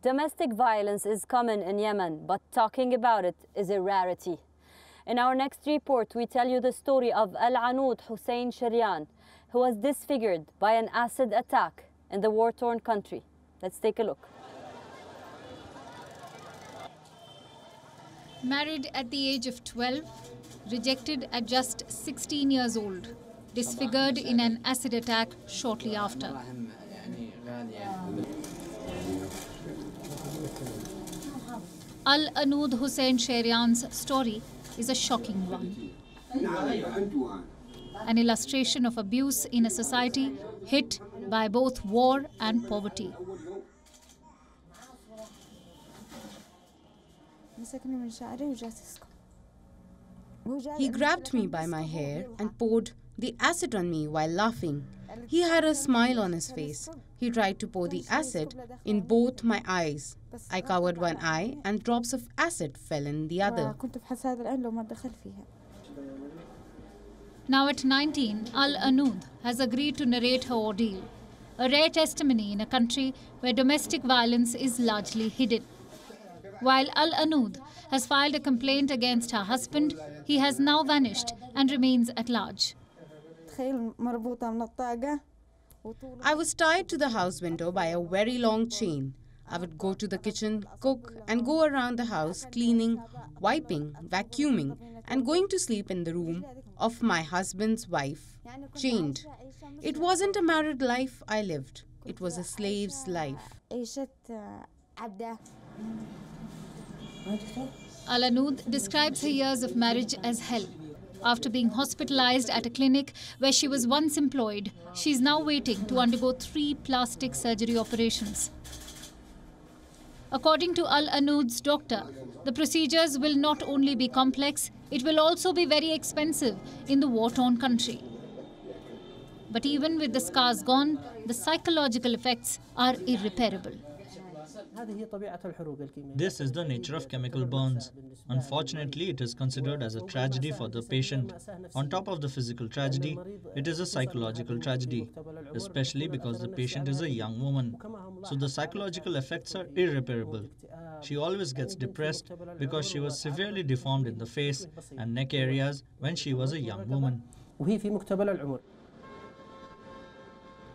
Domestic violence is common in Yemen, but talking about it is a rarity. In our next report, we tell you the story of Al-Anoud Hussain Sheryan, who was disfigured by an acid attack in the war torn country. Let's take a look. Married at the age of 12, rejected at just 16 years old, disfigured in an acid attack shortly after. Al-Anoud Hussain Sheryan's story is a shocking one. An illustration of abuse in a society hit by both war and poverty. He grabbed me by my hair and poured the acid on me while laughing. He had a smile on his face. He tried to pour the acid in both my eyes. I covered one eye and drops of acid fell in the other. Now at 19, Al-Anoud has agreed to narrate her ordeal, a rare testimony in a country where domestic violence is largely hidden. While Al-Anoud has filed a complaint against her husband, he has now vanished and remains at large. I was tied to the house window by a very long chain. I would go to the kitchen, cook, and go around the house cleaning, wiping, vacuuming, and going to sleep in the room of my husband's wife, chained. It wasn't a married life I lived, it was a slave's life. Uh, Al-Anoud describes her years of marriage as hell. After being hospitalized at a clinic where she was once employed, she is now waiting to undergo three plastic surgery operations. According to Al-Anoud's doctor, the procedures will not only be complex, it will also be very expensive in the war torn country. But even with the scars gone, the psychological effects are irreparable. This is the nature of chemical burns. Unfortunately, it is considered as a tragedy for the patient. On top of the physical tragedy, it is a psychological tragedy, especially because the patient is a young woman. So the psychological effects are irreparable. She always gets depressed because she was severely deformed in the face and neck areas when she was a young woman.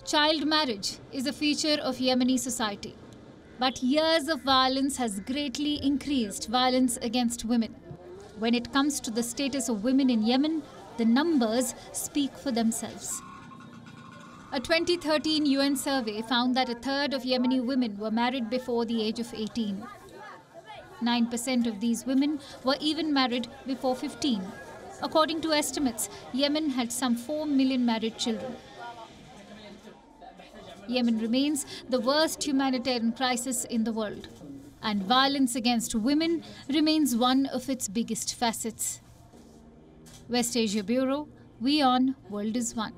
Child marriage is a feature of Yemeni society. But years of violence has greatly increased violence against women. When it comes to the status of women in Yemen, the numbers speak for themselves. A 2013 UN survey found that a third of Yemeni women were married before the age of 18. 9% of these women were even married before 15. According to estimates, Yemen had some 4 million married children. Yemen remains the worst humanitarian crisis in the world, and violence against women remains one of its biggest facets. West Asia Bureau, WION World is One.